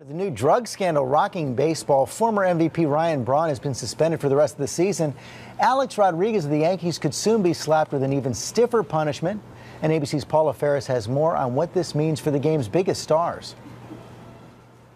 The new drug scandal rocking baseball, former MVP Ryan Braun has been suspended for the rest of the season. Alex Rodriguez of the Yankees could soon be slapped with an even stiffer punishment. And ABC's Paula Faris has more on what this means for the game's biggest stars.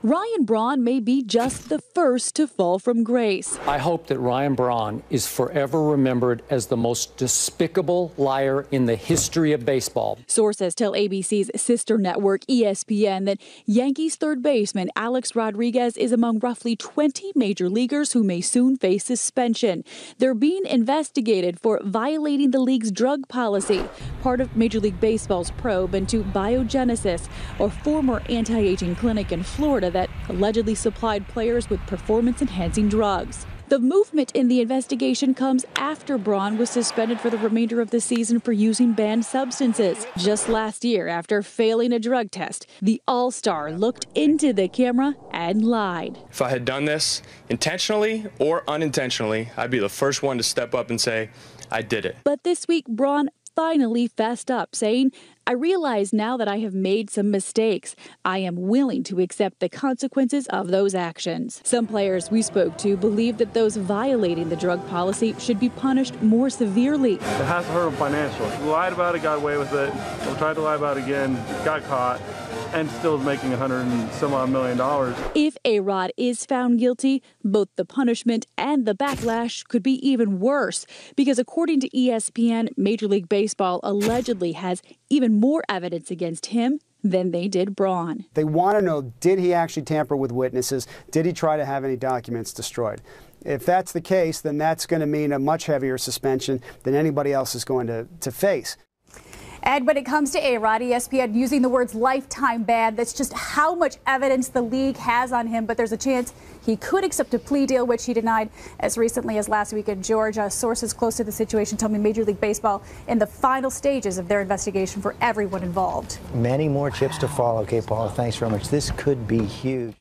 Ryan Braun may be just the first to fall from grace. I hope that Ryan Braun is forever remembered as the most despicable liar in the history of baseball. Sources tell ABC's sister network ESPN that Yankees third baseman Alex Rodriguez is among roughly 20 major leaguers who may soon face suspension. They're being investigated for violating the league's drug policy, part of Major League Baseball's probe into Biogenesis, a former anti-aging clinic in Florida allegedly supplied players with performance enhancing drugs. The movement in the investigation comes after Braun was suspended for the remainder of the season for using banned substances. Just last year, after failing a drug test, the All Star looked into the camera and lied. If I had done this intentionally or unintentionally, I'd be the first one to step up and say, I did it. But this week, Braun finally fessed up, saying, I realize now that I have made some mistakes. I am willing to accept the consequences of those actions. Some players we spoke to believe that those violating the drug policy should be punished more severely. It has to hurt them financially. We lied about it, got away with it. We tried to lie about it again, got caught and still making a hundred and some odd million dollars. If A Rod is found guilty, both the punishment and the backlash could be even worse because, according to ESPN, Major League Baseball allegedly has even more evidence against him than they did Braun. They want to know did he actually tamper with witnesses? Did he try to have any documents destroyed? If that's the case, then that's going to mean a much heavier suspension than anybody else is going to, to face. And when it comes to A-Rod, ESPN using the words lifetime ban, that's just how much evidence the league has on him. But there's a chance he could accept a plea deal, which he denied as recently as last week in Georgia. Sources close to the situation tell me Major League Baseball in the final stages of their investigation for everyone involved. Many more chips to fall. Okay, Paul, thanks very much. This could be huge.